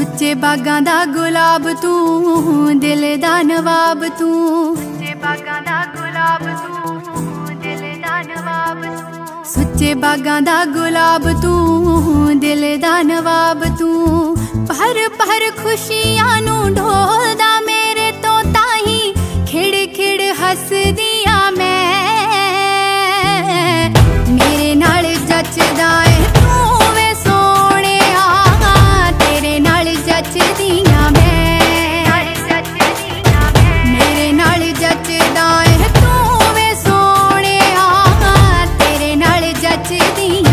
ਉੱਚੇ ਬਾਗਾਂ ਦਾ ਗੁਲਾਬ ਤੂੰ ਦਿਲ ਦਾ ਨਵਾਬ ਤੂੰ। ਉੱਚੇ ਬਾਗਾਂ ਦਾ ਗੁਲਾਬ ਤੂੰ ਦਿਲ ਦਾ ਨਵਾਬ ਤੂੰ। ਸੁੱਚੇ ਬਾਗਾਂ ਦਾ ਗੁਲਾਬ ਤੂੰ ਦਿਲ ਦਾ ਨਵਾਬ ਤੂੰ। ਭਰ ਭਰ ਖੁਸ਼ੀਆਂ ਨੂੰ ਢੋਲਦਾ ਮੇਰੇ ਤੋਂ ਤਾਹੀ। ਖਿੜ ਖਿੜ ਹੱਸਦੀਆਂ ਨਾਲ ਜੱਚਦੀਆਂ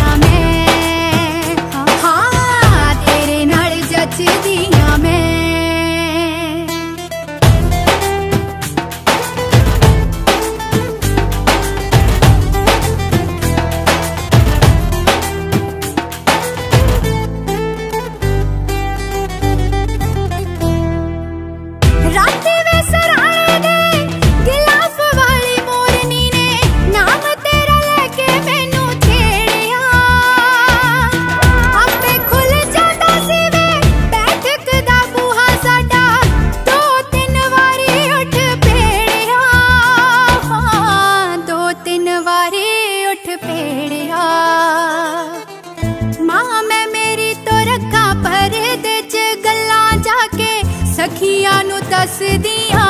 ਜਾ ਕੇ ਸਖੀਆਂ ਨੂੰ ਦੱਸਦੀਆਂ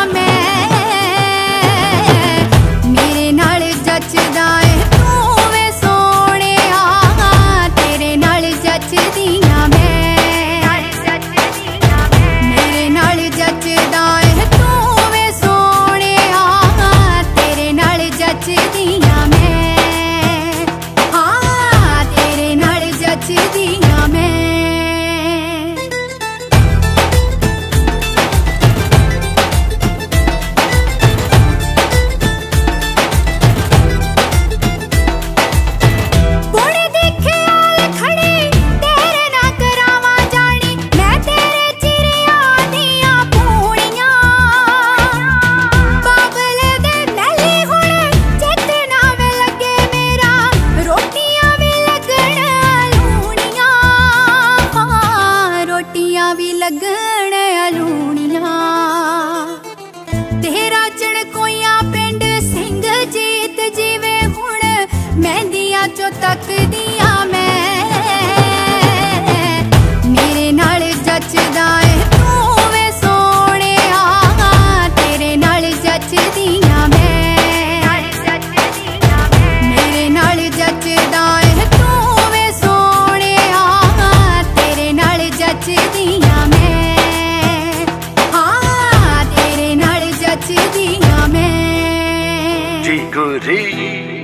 ਤੇਰਾ ਚੜਕੋਈਆਂ ਪਿੰਡ ਸਿੰਘ ਜੀਤ ਜਿਵੇਂ ਹੁਣ ਮਹਿੰਦੀਆਂ ਚੋ ਤੱਕਦੀਆਂ ਮੈਂ। ਮੇਰੇ ਨਾਲ ਜੱਚਦਾ ਏ ਤੂੰ ਵੇ ਸੋਹਣਿਆ, ਤੇਰੇ ਨਾਲ ਜੱਚਦੀਆਂ ਮੈਂ। ਮੇਰੇ ਨਾਲ ਜੱਚਦਾ ਏ ਤੂੰ ਵੇ ਸੋਹਣਿਆ, ਤੇਰੇ ਨਾਲ ਜੱਚਦੀਆਂ Jiguri.